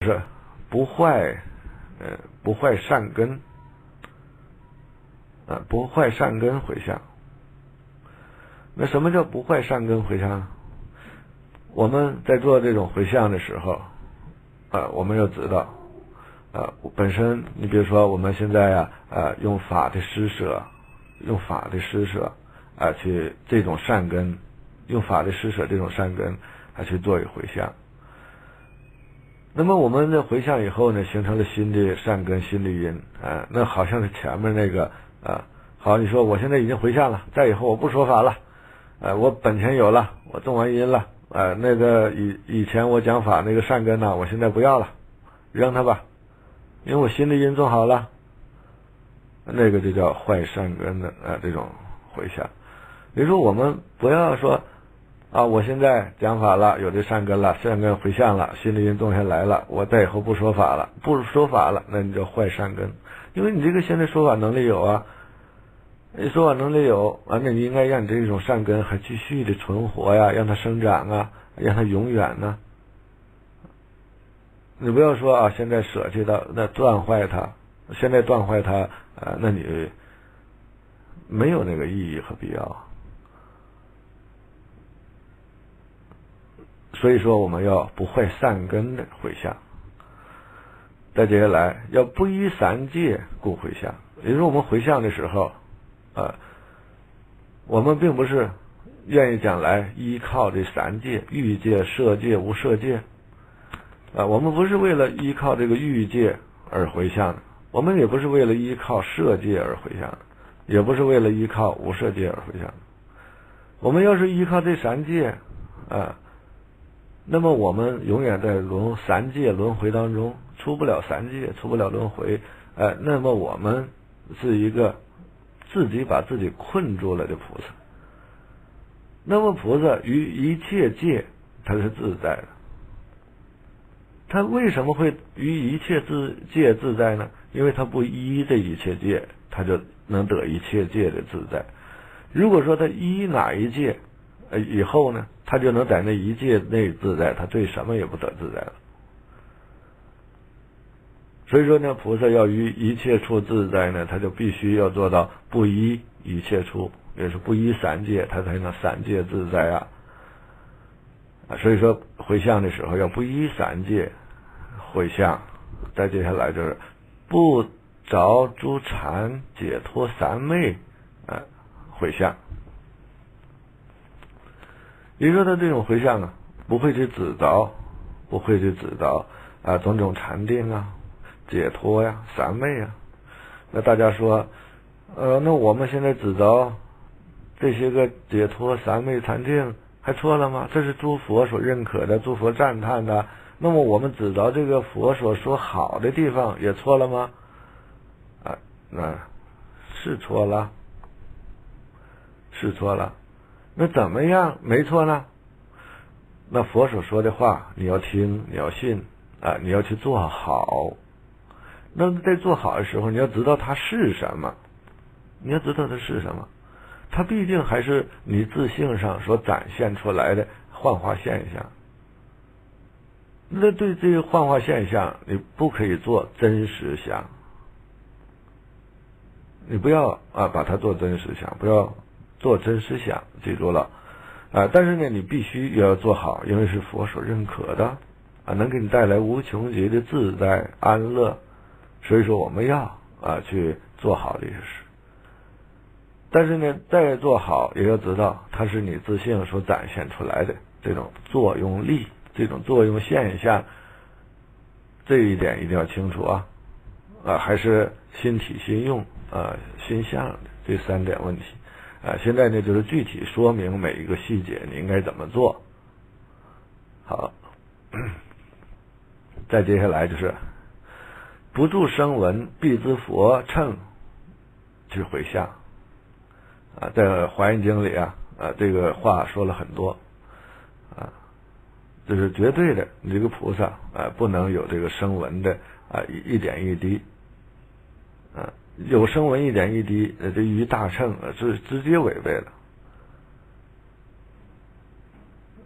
是不坏，呃，不坏善根，啊，不坏善根回向。那什么叫不坏善根回向？我们在做这种回向的时候，啊，我们要知道，啊，本身你比如说我们现在呀，啊，用法的施舍，用法的施舍，啊，去这种善根，用法的施舍这种善根，啊，去做一回向。那么我们的回向以后呢，形成了新的善根、新的因啊，那好像是前面那个啊，好，你说我现在已经回向了，再以后我不说法了，呃，我本钱有了，我种完因了，呃，那个以以前我讲法那个善根呢，我现在不要了，扔它吧，因为我新的因种好了，那个就叫坏善根的啊，这种回向。比如说我们不要说。啊，我现在讲法了，有这善根了，善根回向了，心理因种下来了，我再以后不说法了，不说法了，那你叫坏善根，因为你这个现在说法能力有啊，你说法能力有，啊，那你应该让你这种善根还继续的存活呀，让它生长啊，让它永远呢。你不要说啊，现在舍弃它，那断坏它，现在断坏它，啊，那你没有那个意义和必要。所以说，我们要不坏善根的回向。再接下来，要不依三界故回向。也就是我们回向的时候，啊，我们并不是愿意将来依靠这三界欲界、色界、无色界，啊，我们不是为了依靠这个欲界而回向的，我们也不是为了依靠色界而回向的，也不是为了依靠无色界而回向的。我们要是依靠这三界，啊。那么我们永远在轮三界轮回当中出不了三界，出不了轮回。哎，那么我们是一个自己把自己困住了的菩萨。那么菩萨于一切界他是自在的。他为什么会于一切自界自在呢？因为他不依这一切界，他就能得一切界的自在。如果说他依哪一界？呃，以后呢，他就能在那一界内自在，他对什么也不得自在了。所以说呢，菩萨要于一切处自在呢，他就必须要做到不依一切处，也是不依三界，他才能三界自在啊。所以说回向的时候要不依三界回向，再接下来就是不着诸禅解脱三昧啊回向。你说他这种回向啊，不会去指导，不会去指导啊，种种禅定啊、解脱呀、三昧啊。那大家说，呃，那我们现在指导这些个解脱、三昧、禅定，还错了吗？这是诸佛所认可的，诸佛赞叹的。那么我们指导这个佛所说好的地方，也错了吗？啊，那是错了，是错了。那怎么样没错呢？那佛所说的话，你要听，你要信啊，你要去做好。那在做好的时候，你要知道它是什么，你要知道它是什么。它毕竟还是你自性上所展现出来的幻化现象。那对这个幻化现象，你不可以做真实想，你不要啊，把它做真实想，不要。做真实想，记住了啊！但是呢，你必须也要做好，因为是佛所认可的啊，能给你带来无穷极的自在安乐。所以说，我们要啊去做好这些事。但是呢，再做好也要知道，它是你自信所展现出来的这种作用力，这种作用现象。这一点一定要清楚啊！啊，还是心体、心用啊、心相这三点问题。啊，现在呢就是具体说明每一个细节你应该怎么做。好，再接下来就是不住声闻必知佛乘去回向。啊，在《华严经》里啊，啊这个话说了很多。啊，这是绝对的，你这个菩萨啊不能有这个声闻的啊一一点一滴。啊。有声闻一点一滴，呃，这于大乘是直接违背了。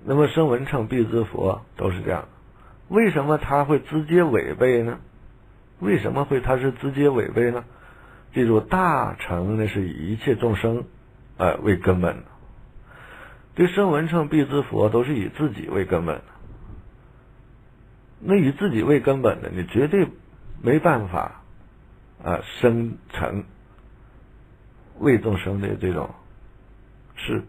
那么声闻乘必知佛都是这样，为什么它会直接违背呢？为什么会它是直接违背呢？记住，大乘呢是以一切众生呃为根本的，对声闻乘必知佛都是以自己为根本的。那以自己为根本的，你绝对没办法啊生成为众生的这种是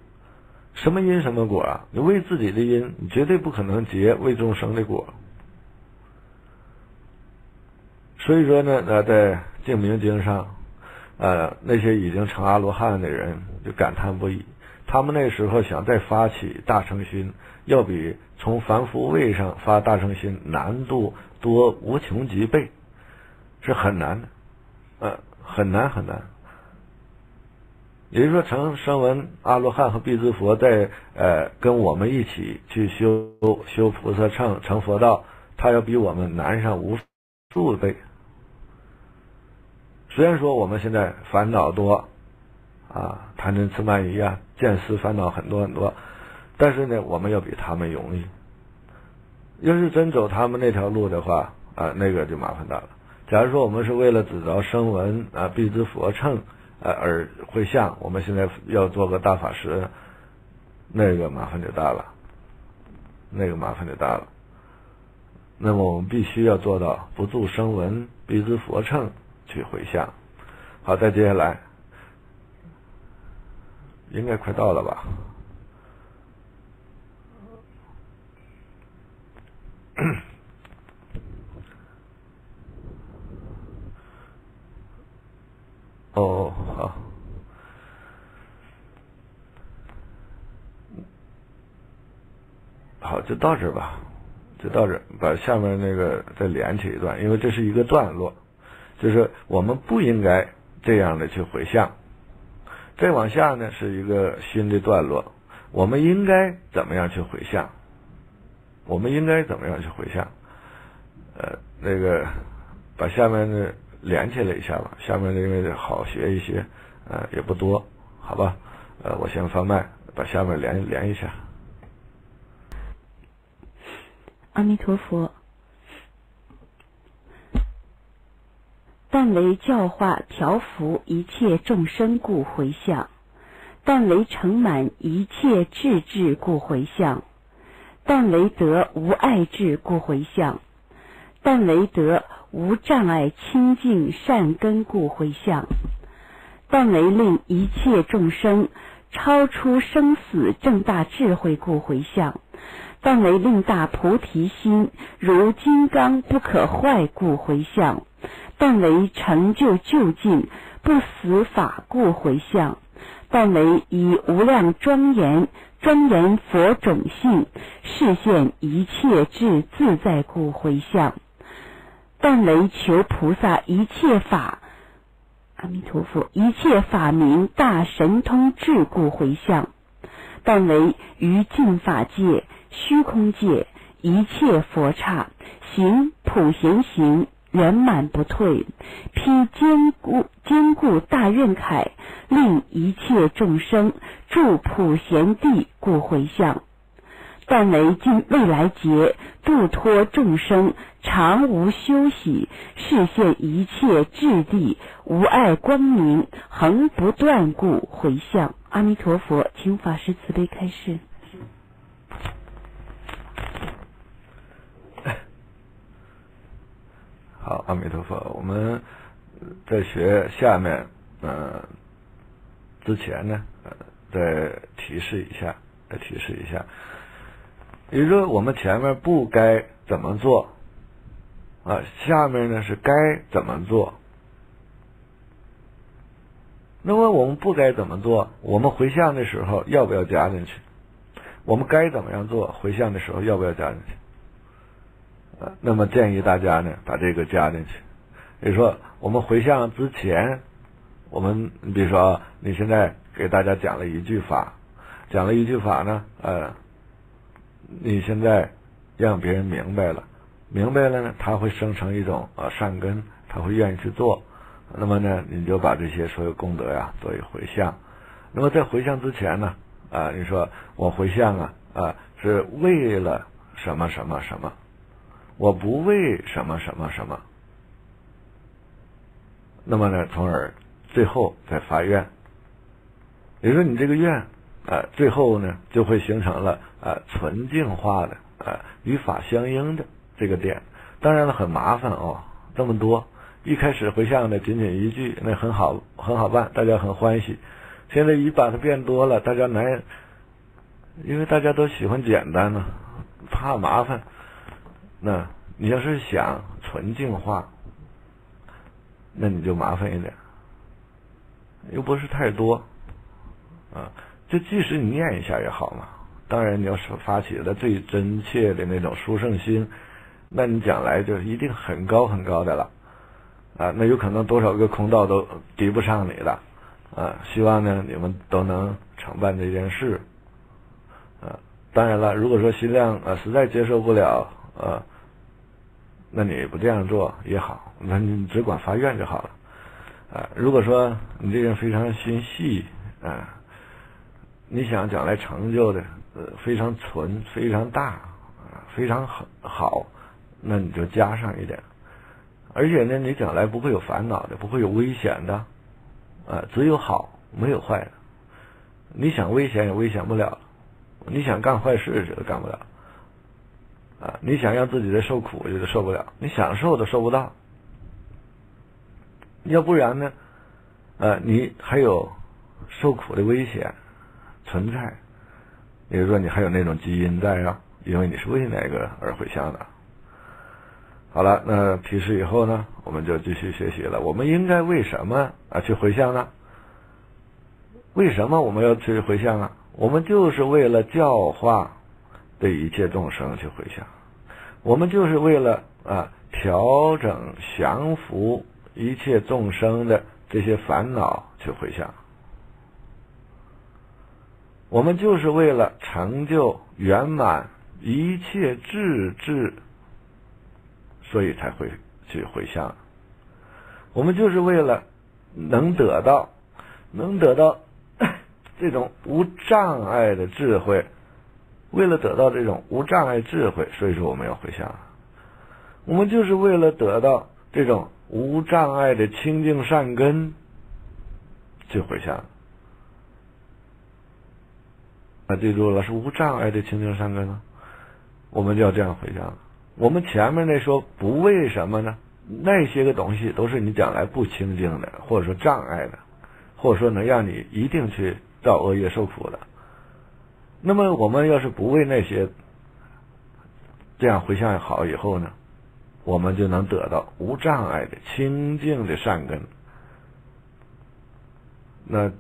什么因什么果啊？你为自己的因，你绝对不可能结为众生的果。所以说呢，那在《净明经》上，呃，那些已经成阿罗汉的人就感叹不已。他们那时候想再发起大乘心，要比从凡夫位上发大乘心难度多无穷几倍，是很难的，呃，很难很难。也就是说，成声闻阿罗汉和辟支佛在呃跟我们一起去修修菩萨乘成佛道，他要比我们难上无数倍。虽然说我们现在烦恼多，啊，贪嗔痴慢疑啊，见思烦恼很多很多，但是呢，我们要比他们容易。要是真走他们那条路的话，啊，那个就麻烦大了。假如说我们是为了指着声闻啊，必知佛乘啊而会向，我们现在要做个大法师，那个麻烦就大了，那个麻烦就大了。那么我们必须要做到不助声闻，必知佛乘。去回向，好，再接下来，应该快到了吧？哦，好，好，就到这儿吧，就到这儿，把下面那个再连起一段，因为这是一个段落。就是我们不应该这样的去回向，再往下呢是一个新的段落，我们应该怎么样去回向？我们应该怎么样去回向？呃，那个把下面的连起来一下吧，下面因为好学一些，呃，也不多，好吧？呃，我先放慢，把下面连连一下。阿弥陀佛。但为教化调伏一切众生故回向；但为成满一切智智故回向；但为得无碍智故回向；但为得无障碍清净善根故回向；但为令一切众生超出生死正大智慧故回向；但为令大菩提心如金刚不可坏故回向。但为成就究竟不死法故回向；但为以无量庄严庄严佛种性示现一切智自在故回向；但为求菩萨一切法，阿弥陀佛一切法名大神通智故回向；但为于净法界虚空界一切佛刹行普贤行。圆满不退，披坚固坚固大愿铠，令一切众生住普贤地，故回向。但为尽未来劫度脱众生，常无休息，视现一切质地，无碍光明，恒不断故回向。阿弥陀佛，请法师慈悲开示。好，阿弥陀佛。我们在学下面，呃，之前呢，呃，再提示一下，再提示一下。也就是说，我们前面不该怎么做，啊，下面呢是该怎么做。那么我们不该怎么做？我们回向的时候要不要加进去？我们该怎么样做？回向的时候要不要加进去？那么建议大家呢，把这个加进去。比如说，我们回向之前，我们你比如说，你现在给大家讲了一句法，讲了一句法呢，呃，你现在让别人明白了，明白了呢，他会生成一种呃善根，他会愿意去做。那么呢，你就把这些所有功德呀作为回向。那么在回向之前呢，啊，你说我回向啊啊是为了什么什么什么。我不为什么什么什么。那么呢，从而最后再发愿。也就是说，你这个愿啊，最后呢就会形成了啊纯净化的啊与法相应的这个点。当然了，很麻烦哦，这么多。一开始回向的仅仅一句，那很好很好办，大家很欢喜。现在一把它变多了，大家难，因为大家都喜欢简单呢，怕麻烦。那你要是想纯净化，那你就麻烦一点，又不是太多。啊，就即使你念一下也好嘛。当然，你要是发起了最真切的那种殊胜心，那你将来就一定很高很高的了。啊，那有可能多少个空道都敌不上你的。啊，希望呢你们都能承办这件事。啊，当然了，如果说心量啊实在接受不了，啊，那你不这样做也好，那你只管发愿就好了。啊，如果说你这人非常心细，啊。你想将来成就的呃非常纯非常大啊非常好好，那你就加上一点，而且呢你将来不会有烦恼的，不会有危险的，啊只有好没有坏的。你想危险也危险不了，你想干坏事就干不了，啊你想让自己的受苦就受不了，你想受都受不到。要不然呢，呃你还有受苦的危险。存在，也就是说，你还有那种基因在啊，因为你是为哪个而回向的。好了，那提示以后呢，我们就继续学习了。我们应该为什么啊去回向呢？为什么我们要去回向啊？我们就是为了教化对一切众生去回向，我们就是为了啊调整降服一切众生的这些烦恼去回向。我们就是为了成就圆满一切智智，所以才会去回向。我们就是为了能得到，能得到 这种无障碍的智慧，为了得到这种无障碍智慧，所以说我们要回向。我们就是为了得到这种无障碍的清净善根，去回向。啊，记住了，是无障碍的清净善根呢，我们就要这样回向。我们前面那说不为什么呢？那些个东西都是你将来不清净的，或者说障碍的，或者说能让你一定去造恶业受苦的。那么我们要是不为那些这样回向好以后呢，我们就能得到无障碍的清净的善根。那。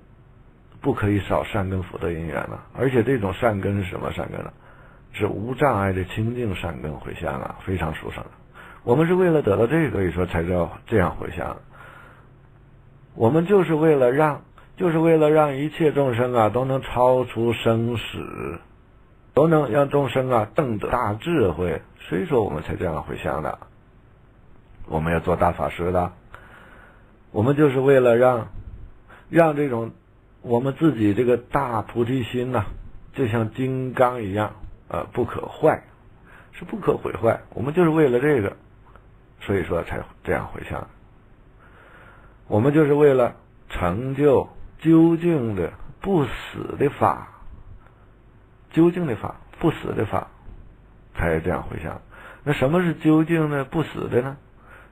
不可以少善根福德因缘了，而且这种善根是什么善根呢？是无障碍的清净善根回向啊，非常殊胜。我们是为了得到这个，所以说才叫这样回向。我们就是为了让，就是为了让一切众生啊都能超出生死，都能让众生啊证得大智慧，所以说我们才这样回向的。我们要做大法师的，我们就是为了让，让这种。我们自己这个大菩提心呐，就像金刚一样，呃，不可坏，是不可毁坏。我们就是为了这个，所以说才这样回向。我们就是为了成就究竟的不死的法，究竟的法，不死的法，才这样回向。那什么是究竟的不死的呢？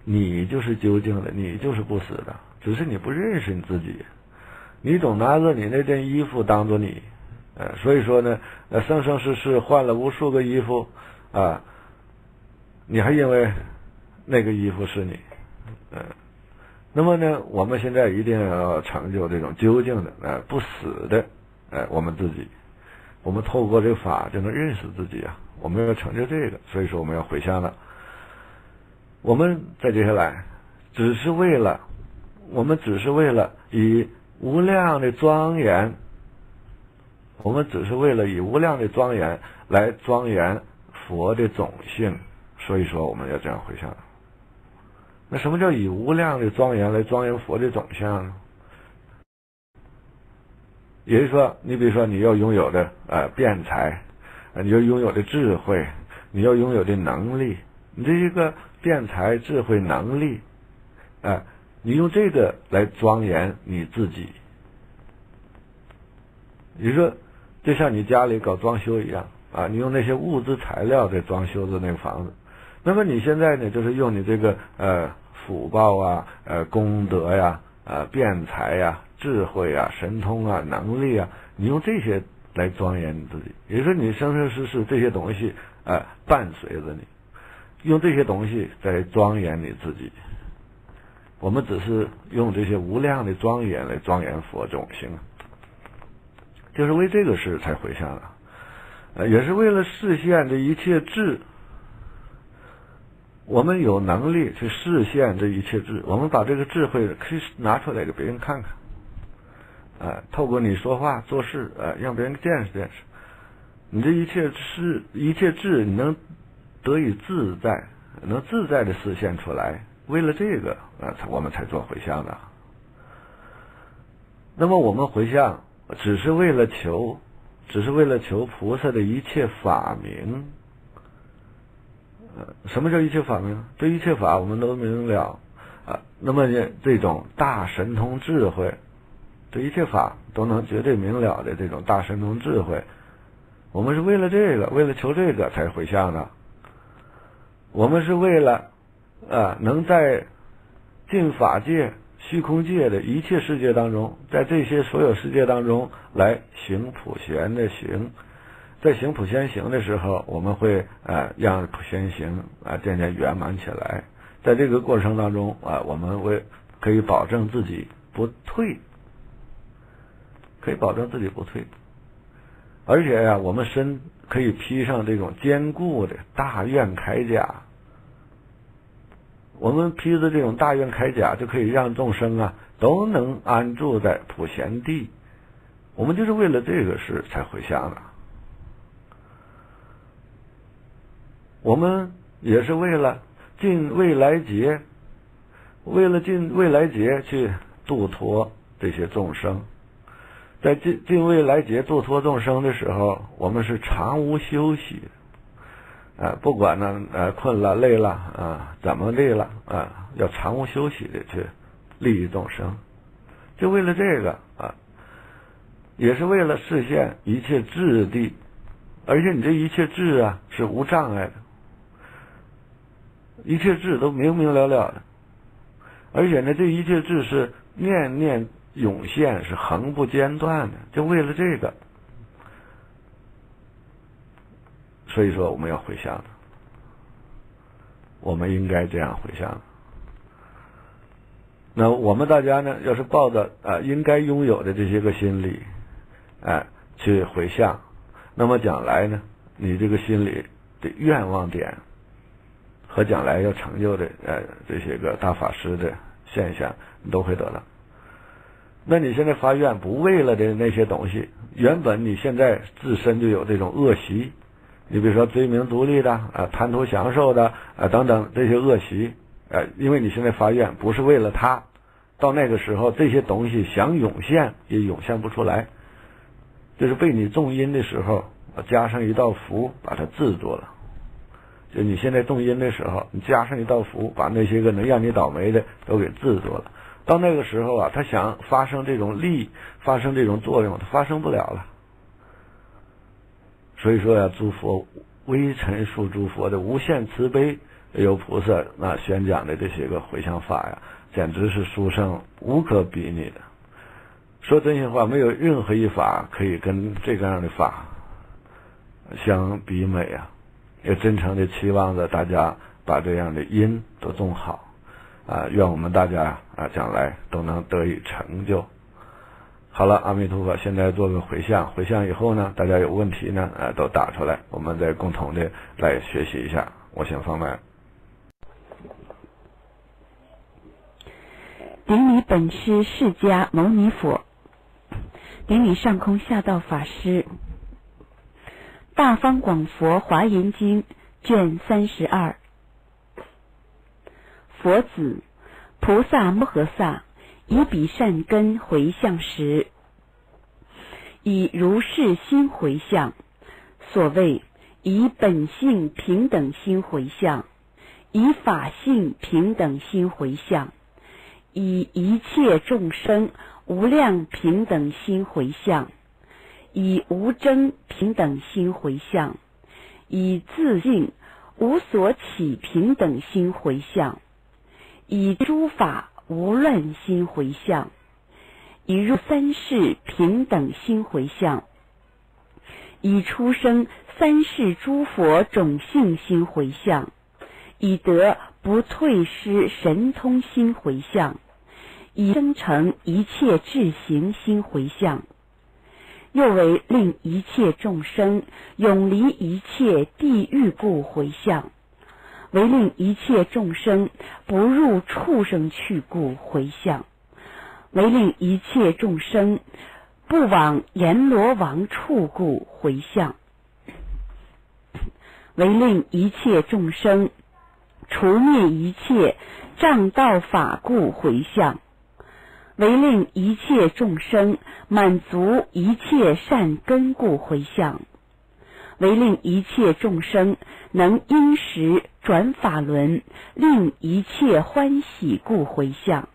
你就是究竟的，你就是不死的，只是你不认识你自己。你总拿着你那件衣服当做你，所以说呢，呃，生生世世换了无数个衣服，啊，你还认为那个衣服是你，嗯，那么呢，我们现在一定要成就这种究竟的，呃，不死的，呃，我们自己，我们透过这个法就能认识自己啊，我们要成就这个，所以说我们要回向了，我们再接下来，只是为了，我们只是为了以。无量的庄严，我们只是为了以无量的庄严来庄严佛的种性，所以说我们要这样回向。那什么叫以无量的庄严来庄严佛的种相呢？也就是说，你比如说你要拥有的呃辩才，你要拥有的智慧，你要拥有的能力，你这一个辩才、智慧、能力，啊，你用这个来庄严你自己。你说，就像你家里搞装修一样啊，你用那些物质材料在装修的那个房子，那么你现在呢，就是用你这个呃福报啊、呃功德呀、呃辩才呀、智慧啊、神通啊、能力啊，你用这些来庄严你自己。也就是说，你生生世世这些东西啊伴随着你，用这些东西在庄严你自己。我们只是用这些无量的庄严来庄严佛种性。就是为这个事才回向的，呃，也是为了实现这一切智。我们有能力去实现这一切智，我们把这个智慧可以拿出来给别人看看，啊，透过你说话做事，啊，让别人见识见识，你这一切事一切智，你能得以自在，能自在的实现出来。为了这个，啊，我们才做回向的。那么我们回向。只是为了求，只是为了求菩萨的一切法明。呃，什么叫一切法明？这一切法我们都明了啊。那么这这种大神通智慧，这一切法都能绝对明了的这种大神通智慧，我们是为了这个，为了求这个才回向的。我们是为了啊，能在进法界。虚空界的一切世界当中，在这些所有世界当中来行普贤的行，在行普贤行的时候，我们会啊让普贤行啊渐渐圆满起来。在这个过程当中啊，我们会可以保证自己不退，可以保证自己不退，而且呀，我们身可以披上这种坚固的大愿铠甲。我们披着这种大愿铠甲，就可以让众生啊都能安住在普贤地。我们就是为了这个事才回向的。我们也是为了进未来劫，为了进未来劫去度脱这些众生。在进进未来劫度脱众生的时候，我们是常无休息。啊，不管呢，呃，困了、累了，啊，怎么累了，啊，要常无休息的去利益众生，就为了这个啊，也是为了实现一切智地，而且你这一切智啊是无障碍的，一切智都明明了了的，而且呢，这一切智是念念涌现，是恒不间断的，就为了这个。所以说，我们要回向，我们应该这样回向。那我们大家呢，要是抱着啊应该拥有的这些个心理，哎，去回向，那么将来呢，你这个心里的愿望点和将来要成就的呃这些个大法师的现象，你都会得到。那你现在发愿不为了的那些东西，原本你现在自身就有这种恶习。你比如说追名逐利的啊，贪图享受的啊等等这些恶习，呃，因为你现在发愿不是为了他，到那个时候这些东西想涌现也涌现不出来，就是被你种因的时候加上一道符把它制住了。就你现在种因的时候，你加上一道符，把那些个能让你倒霉的都给制住了。到那个时候啊，他想发生这种力，发生这种作用，他发生不了了。所以说呀，诸佛微尘数诸佛的无限慈悲，有菩萨那宣讲的这些个回向法呀，简直是殊胜无可比拟的。说真心话，没有任何一法可以跟这个样的法相比美啊！也真诚的期望着大家把这样的因都种好啊，愿我们大家啊将来都能得以成就。好了，阿弥陀佛，现在做个回向，回向以后呢，大家有问题呢，呃，都打出来，我们再共同的来学习一下。我先放麦。顶礼本师释迦牟尼佛，顶礼上空下道法师，《大方广佛华严经》卷三十二，佛子菩萨摩诃萨。以彼善根回向时，以如是心回向。所谓以本性平等心回向，以法性平等心回向，以一切众生无量平等心回向，以无争平等心回向，以自性无所起平等心回向，以诸法无乱心回向，以入三世平等心回向，以出生三世诸佛种性心回向，以得不退失神通心回向，以生成一切智行心回向，又为令一切众生永离一切地狱故回向，为令一切众生不入畜生去故回向，为令一切众生不往阎罗王处故回向，为令一切众生除灭一切障道法故回向，为令一切众生满足一切善根故回向，为令一切众生能因时转法轮，令一切欢喜故回向，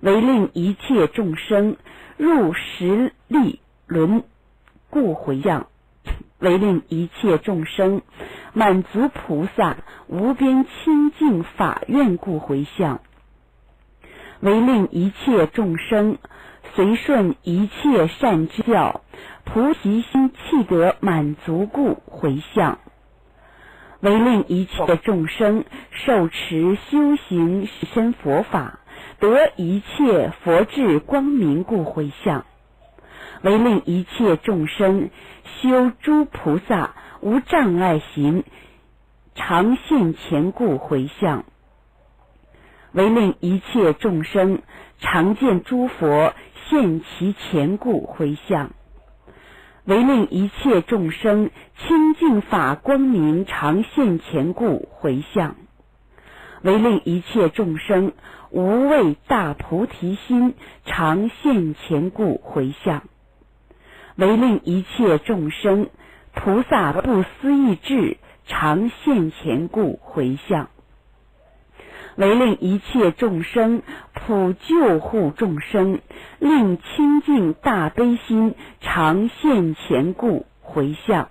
为令一切众生入实力轮故回向，为令一切众生满足菩萨无边清净法愿故回向，为令一切众生随顺一切善之教，菩提心气得满足故回向，为令一切众生受持修行身佛法，得一切佛智光明故回向，为令一切众生修诸菩萨无障碍行，常现前故回向，为令一切众生常见诸佛现其前故回向，为令一切众生清净法光明常现前故回向，为令一切众生无畏大菩提心常现前故回向，为令一切众生菩萨不思议智常现前故回向，为令一切众生普救护众生，令清净大悲心常现前故回向，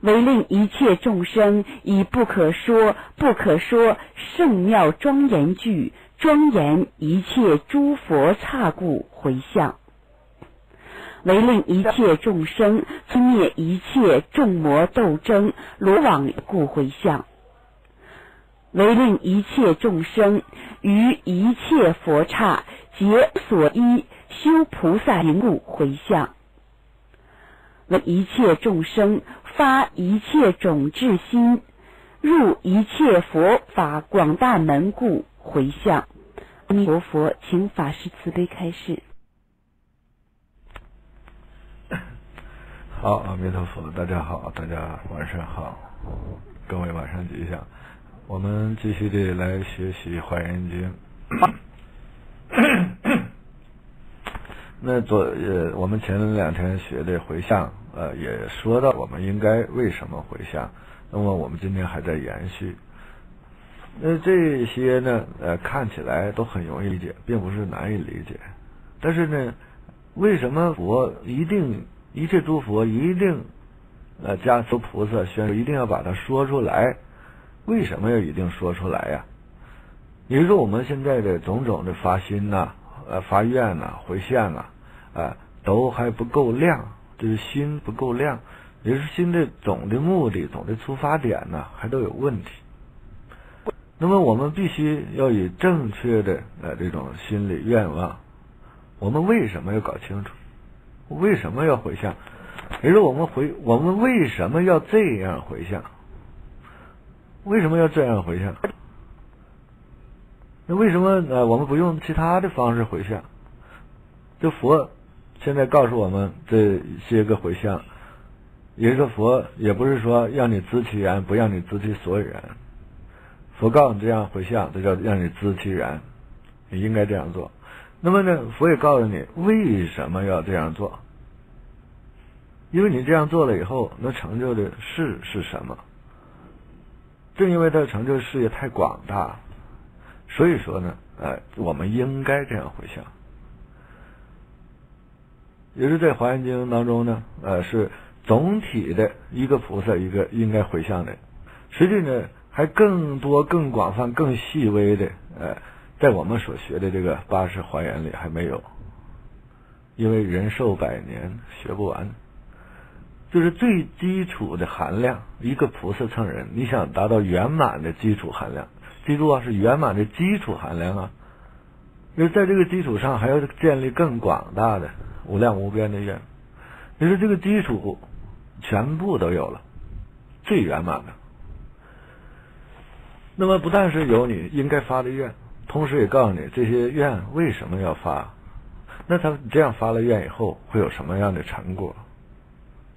为令一切众生以不可说不可说圣妙庄严句庄严一切诸佛刹故回向。为令一切众生吞灭一切众魔斗争罗网故回向，为令一切众生于一切佛刹皆所依修菩萨行故回向，为一切众生发一切种智心，入一切佛法广大门故回向。阿弥陀佛，请法师慈悲开示。好，阿弥陀佛，大家好，大家晚上好，各位晚上吉祥。我们继续的来学习《华严经》。那昨呃，我们前两天学的回向，呃，也说到我们应该为什么回向。那么我们今天还在延续。那这些呢，呃，看起来都很容易理解，并不是难以理解。但是呢，为什么佛一定？一切诸佛一定，呃，加持菩萨宣说，一定要把它说出来。为什么要一定说出来呀？也就是说，我们现在的种种的发心呐、呃发愿呐、回向啊，啊，都还不够亮，就是心不够亮，也是心的总的目的、总的出发点呢，还都有问题。那么，我们必须要以正确的呃这种心理愿望，我们为什么要搞清楚？为什么要回向？也就是我们回，我们为什么要这样回向？为什么要这样回向？那为什么呃我们不用其他的方式回向？这佛现在告诉我们这些个回向，也是佛也不是说让你知其然，不让你知其所以然。佛告诉你这样回向，这叫让你知其然，你应该这样做。那么呢，佛也告诉你为什么要这样做，因为你这样做了以后，能成就的事是什么？正因为他的成就事业太广大，所以说呢，呃，我们应该这样回向。也是在《华严经》当中呢，呃，是总体的一个菩萨一个应该回向的。实际呢，还更多、更广泛、更细微的，呃，在我们所学的这个八十华严里还没有，因为人寿百年学不完。就是最基础的含量，一个菩萨乘人，你想达到圆满的基础含量，记住啊，是圆满的基础含量啊。那在这个基础上还要建立更广大的、无量无边的愿。你说这个基础全部都有了，最圆满的。那么不但是有你应该发的愿，同时也告诉你这些愿为什么要发。那他这样发了愿以后，会有什么样的成果？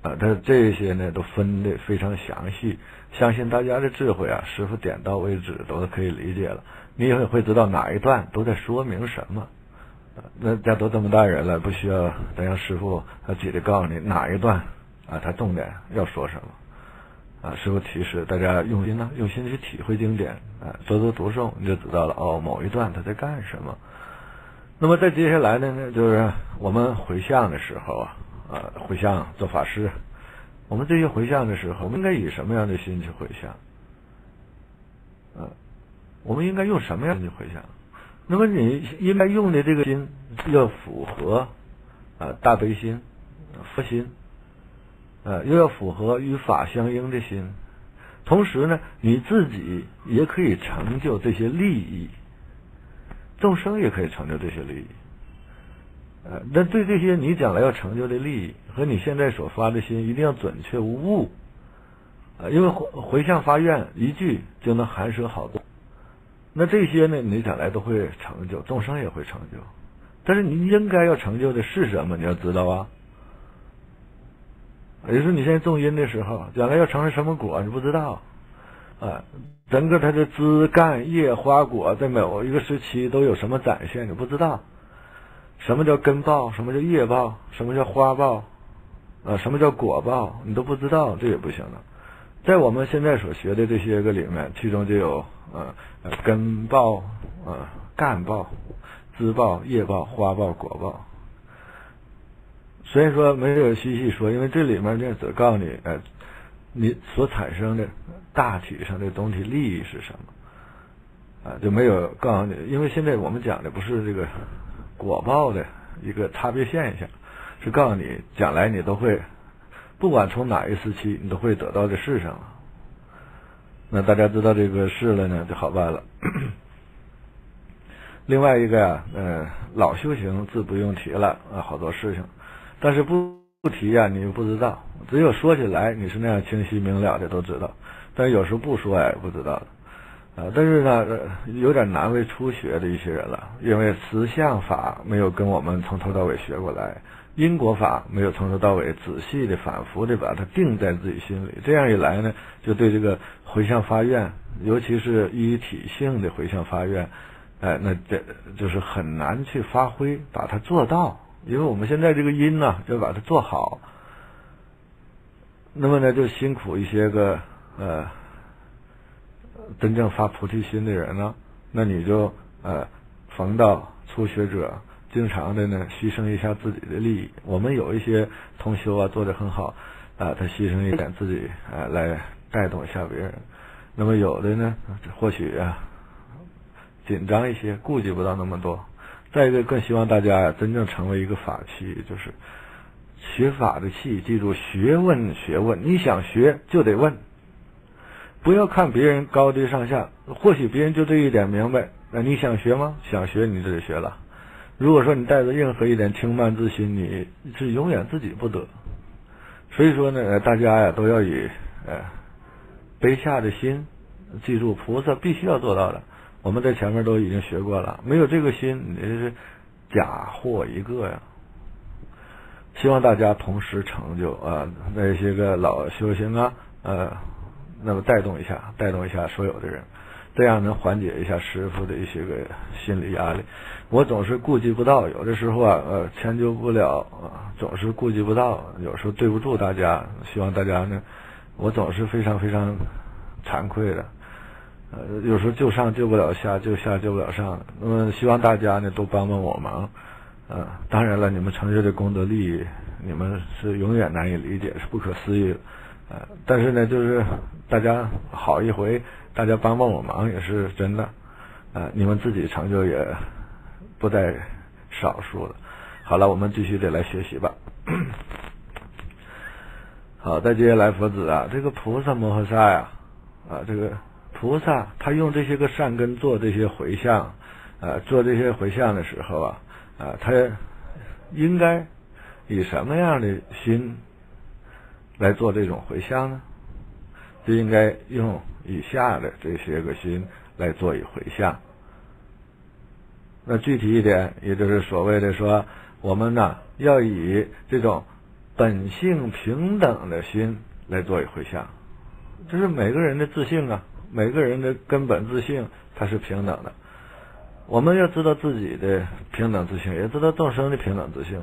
啊，他这些呢都分的非常详细，相信大家的智慧啊，师傅点到为止都是可以理解了。你也会知道哪一段都在说明什么。那家都这么大人了，不需要咱让师傅他记得告诉你哪一段啊，他重点要说什么啊。师傅提示大家用心呢，用心去体会经典啊，多多读诵，你就知道了哦，某一段他在干什么。那么在接下来呢，就是我们回向的时候啊。啊，回向做法师，我们这些回向的时候，我们应该以什么样的心去回向？啊，我们应该用什么样的心去回向？那么你应该用的这个心要符合啊大悲心、佛心，啊又要符合与法相应的心，同时呢，你自己也可以成就这些利益，众生也可以成就这些利益。呃，那对这些你将来要成就的利益和你现在所发的心一定要准确无误，啊，因为回回向发愿一句就能含舍好多，那这些呢，你将来都会成就，众生也会成就，但是你应该要成就的是什么？你要知道啊，也就是你现在种因的时候，将来要成为什么果，你不知道，啊，整个它的枝干叶花果在某一个时期都有什么展现，你不知道。什么叫根报？什么叫叶报？什么叫花报？啊，什么叫果报？你都不知道，这也不行了。在我们现在所学的这些个里面，其中就有呃根报、啊干报、枝报、叶报、花报、果报。所以说没有细细说，因为这里面呢只告诉你，呃，你所产生的大体上的总体利益是什么，啊，就没有告诉你，因为现在我们讲的不是这个。果报的一个差别现象，是告诉你将来你都会，不管从哪一时期，你都会得到这世上。那大家知道这个事了呢，就好办了。另外一个呀，嗯，老修行自不用提了啊，好多事情，但是不不提呀，你又不知道。只有说起来，你是那样清晰明了的都知道，但有时候不说也不知道。啊，但是呢，有点难为初学的一些人了，因为实相法没有跟我们从头到尾学过来，因果法没有从头到尾仔细的、反复的把它定在自己心里，这样一来呢，就对这个回向发愿，尤其是一体性的回向发愿，哎，那这就是很难去发挥，把它做到，因为我们现在这个因呢，要把它做好，那么呢，就辛苦一些个呃。真正发菩提心的人呢，那你就呃逢到初学者，经常的呢牺牲一下自己的利益。我们有一些同修啊做的很好啊，他牺牲一点自己啊来带动一下别人。那么有的呢，或许啊紧张一些，顾及不到那么多。再一个，更希望大家真正成为一个法器，就是学法的器。记住，学问学问，你想学就得问。不要看别人高低上下，或许别人就这一点明白，那你想学吗？想学你就得学了。如果说你带着任何一点轻慢之心，你是永远自己不得。所以说呢，大家呀都要以呃卑下的心，记住菩萨必须要做到的。我们在前面都已经学过了，没有这个心，你这是假货一个呀。希望大家同时成就啊，那些个老修行啊，呃。那么带动一下，带动一下所有的人，这样能缓解一下师傅的一些个心理压力。我总是顾及不到，有的时候啊，呃，迁就不了，总是顾及不到，有时候对不住大家。希望大家呢，我总是非常非常惭愧的。呃，有时候救上救不了下，救下救不了上。那么希望大家呢都帮帮我忙。呃，当然了，你们成就的功德利益，你们是永远难以理解，是不可思议的。呃，但是呢，就是大家好一回，大家帮帮我忙也是真的。呃，你们自己成就也不在少数的。好了，我们继续得来学习吧。好，再接下来佛子啊，这个菩萨摩诃萨呀，啊，这个菩萨他用这些个善根做这些回向，呃，做这些回向的时候啊，啊，他应该以什么样的心来做这种回向呢？就应该用以下的这些个心来做一回向。那具体一点，也就是所谓的说，我们呢要以这种。本性平等的心来做一回向，就是每个人的自信啊，每个人的根本自信，它是平等的。我们要知道自己的平等自信，也知道众生的平等自信，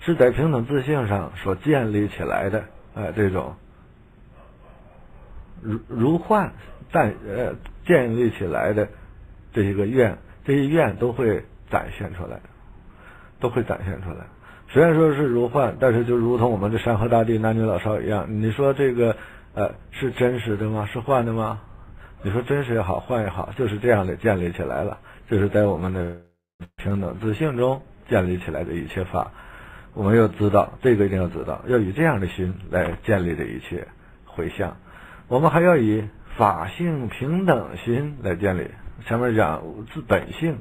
是在平等自信上所建立起来的。哎，这种如如幻但呃建立起来的这一个愿，这些愿都会展现出来，都会展现出来。虽然说是如幻，但是就如同我们的山河大地、男女老少一样。你说这个呃是真实的吗？是幻的吗？你说真实也好，幻也好，就是这样的建立起来了。就是在我们的平等自信中建立起来的一切法。我们要知道这个，一定要知道，要以这样的心来建立这一切回向。我们还要以法性平等心来建立。前面讲自本性。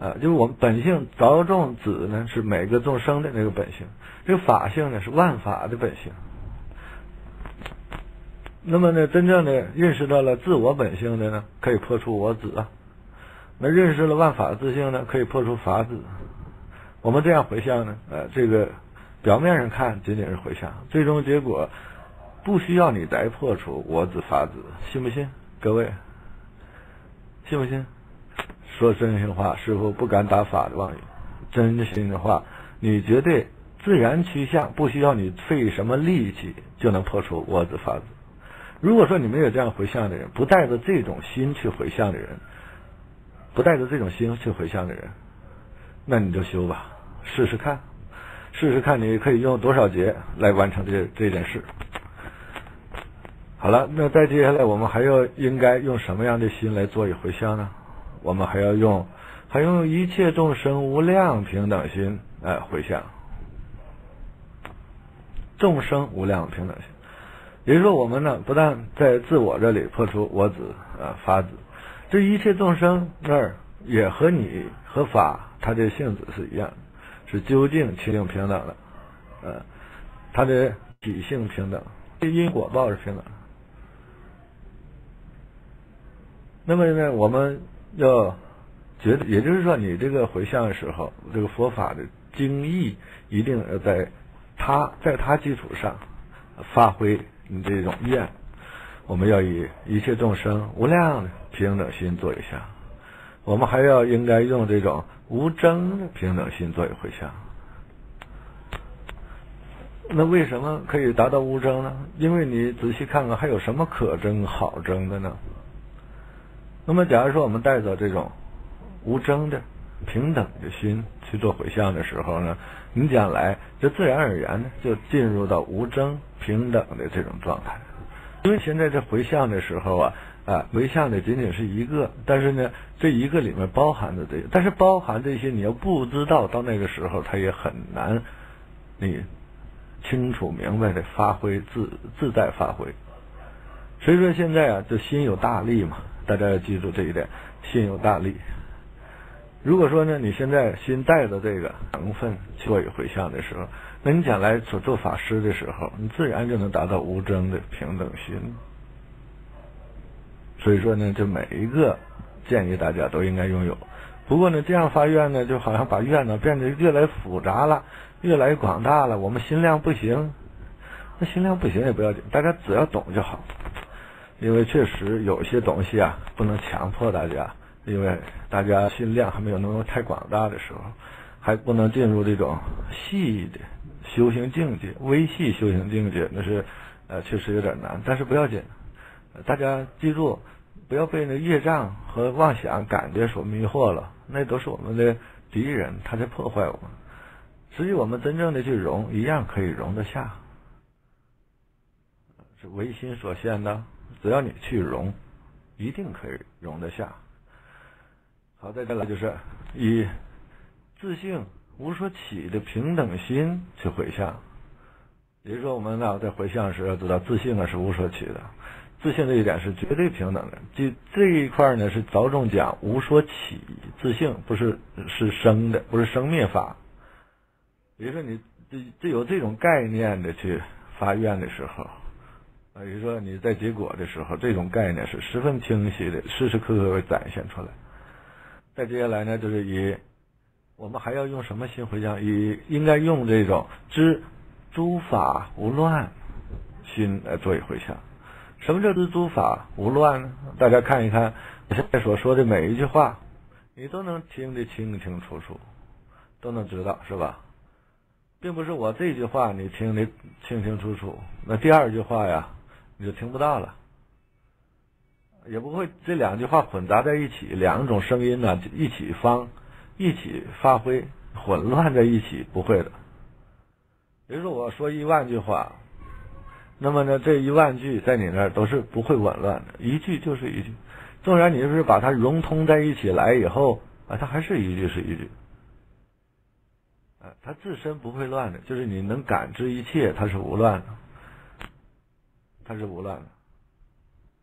啊，就是我们本性着重指呢，是每个众生的那个本性。这个法性呢，是万法的本性。那么呢，真正的认识到了自我本性的呢，可以破除我子啊。那认识了万法自性呢，可以破除法子。我们这样回向呢，呃，这个表面上看仅仅是回向，最终结果不需要你再破除我子法子，信不信？各位，信不信？说真心话，师傅不敢打法的妄语。真心的话，你绝对自然趋向，不需要你费什么力气就能破除我子法子。如果说你没有这样回向的人，不带着这种心去回向的人，不带着这种心去回向的人，那你就修吧，试试看，试试看你可以用多少节来完成这这件事。好了，那再接下来我们还要应该用什么样的心来做一回向呢？我们还要用，还用一切众生无量平等心来回向，众生无量平等心，也就是说，我们呢不但在自我这里破除我子啊法子，这一切众生那儿也和你和法它的性质是一样，是究竟清净平等的，呃，它的体性平等，因果报是平等。那么呢，我们。要觉得，也就是说，你这个回向的时候，这个佛法的精义一定要在他在他基础上发挥你这种愿。我们要以一切众生无量平等心做一下，我们还要应该用这种无争的平等心做一回向。那为什么可以达到无争呢？因为你仔细看看，还有什么可争好争的呢？那么，假如说我们带着这种无争的平等的心去做回向的时候呢，你将来就自然而然的就进入到无争平等的这种状态。因为现在这回向的时候啊，啊，回向的仅仅是一个，但是呢，这一个里面包含着这，但是包含这些，你要不知道，到那个时候，它也很难你清楚明白的发挥自自在发挥。所以说现在啊，这心有大力嘛。大家要记住这一点，心有大力。如果说呢，你现在心带着这个成分做一回向的时候，那你将来所做法师的时候，你自然就能达到无争的平等心。所以说呢，就每一个建议大家都应该拥有。不过呢，这样发愿呢，就好像把愿呢变得越来越复杂了，越来越广大了。我们心量不行，那心量不行也不要紧，大家只要懂就好。因为确实有些东西啊，不能强迫大家，因为大家心量还没有那么太广大的时候，还不能进入这种细的修行境界，微细修行境界那是呃确实有点难，但是不要紧，大家记住，不要被那业障和妄想感觉所迷惑了，那都是我们的敌人，他在破坏我们。实际我们真正的去容，一样可以容得下，是唯心所现的。只要你去容，一定可以容得下。好，再来就是以自性无所起的平等心去回向。也就说，我们呢在回向时要知道，自性啊是无所起的，自信这一点是绝对平等的。这这一块呢是着重讲无所起，自性不是是生的，不是生灭法。比如说你这这有这种概念的去发愿的时候，啊，比如说你在结果的时候，这种概念是十分清晰的，时时刻刻会展现出来。再接下来呢，就是以我们还要用什么心回向？以应该用这种知诸法无乱心来做一回向。什么叫知诸法无乱呢？大家看一看我现在所说的每一句话，你都能听得清清楚楚，都能知道，是吧？并不是我这句话你听得清清楚楚，那第二句话呀你就听不到了，也不会这两句话混杂在一起，两种声音呢一起放，一起发挥，混乱在一起，不会的。比如说我说一万句话，那么呢这一万句在你那儿都是不会紊乱的，一句就是一句，纵然你就是把它融通在一起来以后啊，它还是一句是一句。它自身不会乱的，就是你能感知一切，它是无乱的，它是无乱的。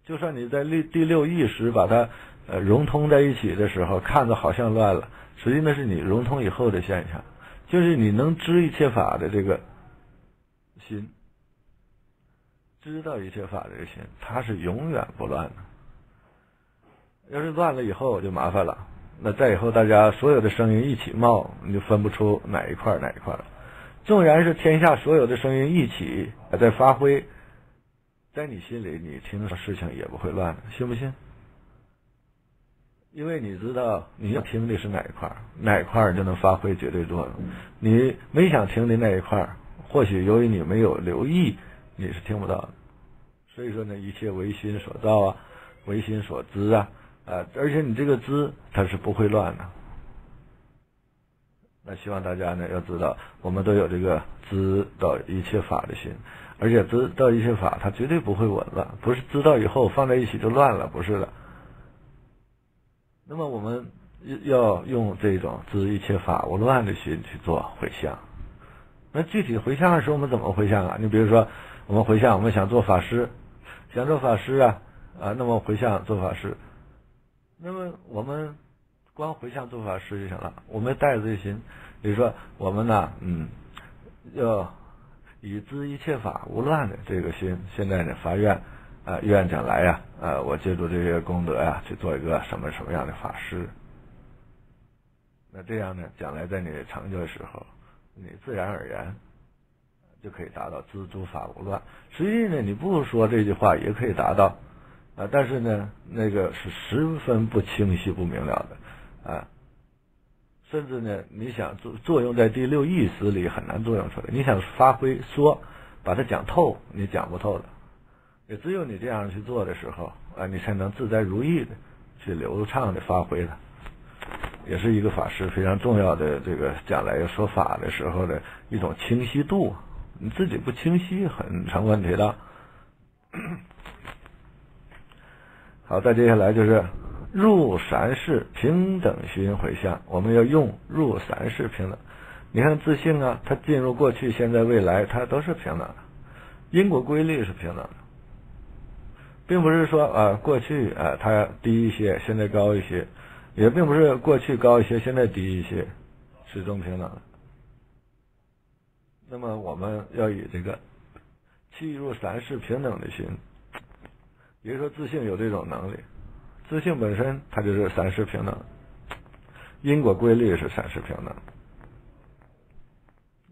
就算你在第第六意识把它呃融通在一起的时候，看着好像乱了，实际那是你融通以后的现象。就是你能知一切法的这个心，知道一切法这个心，它是永远不乱的。要是乱了以后，就麻烦了。那再以后，大家所有的声音一起冒，你就分不出哪一块哪一块了。纵然是天下所有的声音一起在发挥，在你心里，你听的事情也不会乱，信不信？因为你知道你要听的是哪一块，哪一块就能发挥绝对作用。你没想听的那一块，或许由于你没有留意，你是听不到的。所以说呢，一切唯心所造啊，唯心所知啊。啊，而且你这个知它是不会乱的。那希望大家呢要知道，我们都有这个知道一切法的心，而且知道一切法，它绝对不会紊乱，不是知道以后放在一起就乱了，不是的。那么我们要用这种知一切法无乱的心去做回向。那具体回向的时候，我们怎么回向啊？你比如说，我们回向，我们想做法师，想做法师啊啊，那么回向做法师。那么我们光回向做法师就行了。我们带着这心，比如说我们呢，嗯，要以知一切法无乱的这个心，现在呢发愿啊，愿将来呀，啊，我借助这些功德呀，去做一个什么什么样的法师。那这样呢，将来在你成就的时候，你自然而然就可以达到知诸法无乱。实际呢，你不说这句话也可以达到。啊，但是呢，那个是十分不清晰、不明了的，啊，甚至呢，你想作作用在第六意识里很难作用出来。你想发挥说，把它讲透，你讲不透的。也只有你这样去做的时候，啊，你才能自在如意的去流畅的发挥它。也是一个法师非常重要的这个将来要说法的时候的一种清晰度。你自己不清晰，很成问题的。好，再接下来就是入三世平等心回向，我们要用入三世平等。你看自信啊，它进入过去、现在、未来，它都是平等的，因果规律是平等的，并不是说啊过去啊它低一些，现在高一些，也并不是过去高一些，现在低一些，始终平等的。那么我们要以这个契入三世平等的心。比如说，自信有这种能力，自信本身它就是三世平等，因果规律是三世平等。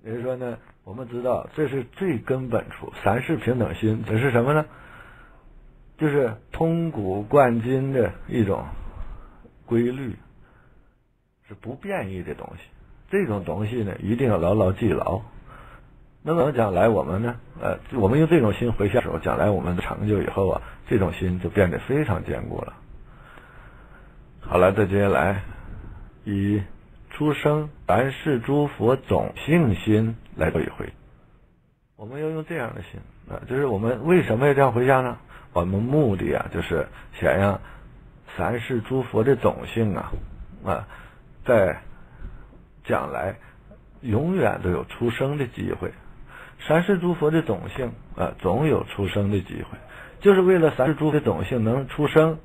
也就是说呢，我们知道这是最根本处，三世平等心，这是什么呢？就是通古贯今的一种规律，是不变异的东西。这种东西呢，一定要牢牢记牢。那么将来我们呢，呃，我们用这种心回向的时候，将来我们的成就以后啊，这种心就变得非常坚固了。好了，再接下来以出生凡世诸佛种性心来做一回。我们要用这样的心啊，就是我们为什么要这样回向呢？我们目的啊，就是想让三世诸佛的种性啊啊，在将来永远都有出生的机会。三世诸佛的种性啊，总有出生的机会，就是为了三世诸佛的种性能出生，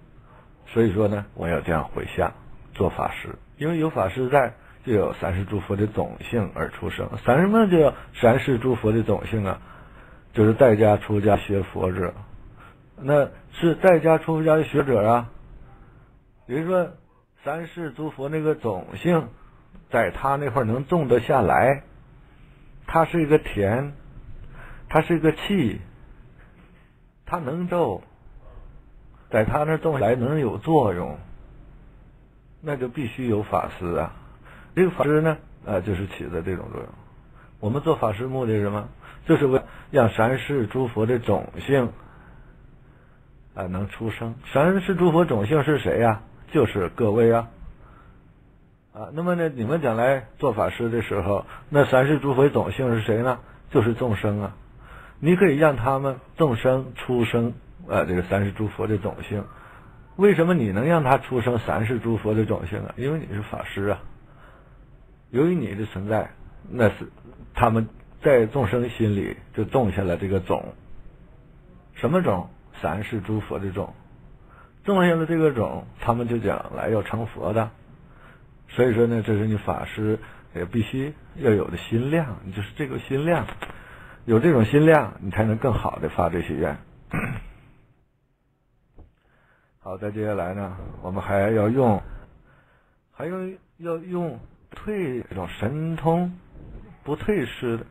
所以说呢，我要这样回向做法师，因为有法师在，就有三世诸佛的种性而出生。三什么叫三世诸佛的种性啊？就是在家出家学佛者，那是在家出家的学者啊。比如说三世诸佛那个种性，在他那块能种得下来，他是一个田。它是个气，它能咒，在它那种来能有作用，那就必须有法师啊。这个法师呢，啊，就是起的这种作用。我们做法师目的是什么？就是为让三世诸佛的种性啊能出生。三世诸佛种性是谁呀？就是各位啊。啊，那么呢，你们将来做法师的时候，那三世诸佛种性是谁呢？就是众生啊。你可以让他们众生出生，呃，这个三世诸佛的种性。为什么你能让他出生三世诸佛的种性啊？因为你是法师啊。由于你的存在，那是他们在众生心里就种下了这个种。什么种？三世诸佛的种。种下了这个种，他们就将来要成佛的。所以说呢，这是你法师也必须要有的心量，就是这个心量。有这种心量，你才能更好的发这些愿。好，再接下来呢，我们还要用，还要要用退这种神通，不退失的，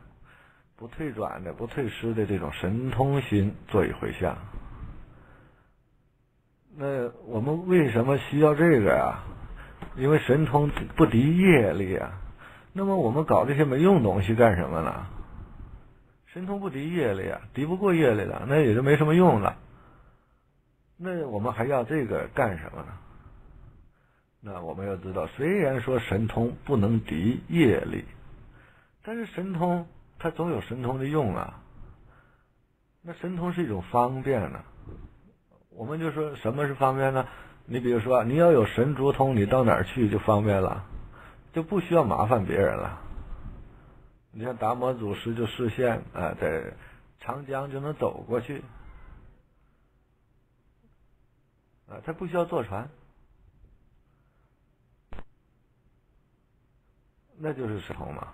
不退转的，不退失的这种神通心做一回向。那我们为什么需要这个呀？因为神通不敌业力啊。那么我们搞这些没用东西干什么呢？神通不敌业力啊，敌不过业力了，那也就没什么用了。那我们还要这个干什么呢？那我们要知道，虽然说神通不能敌业力，但是神通它总有神通的用啊。那神通是一种方便呢。我们就说什么是方便呢？你比如说，你要有神足通，你到哪儿去就方便了，就不需要麻烦别人了。你像达摩祖师就视线啊，在长江就能走过去啊，他不需要坐船，那就是神通嘛。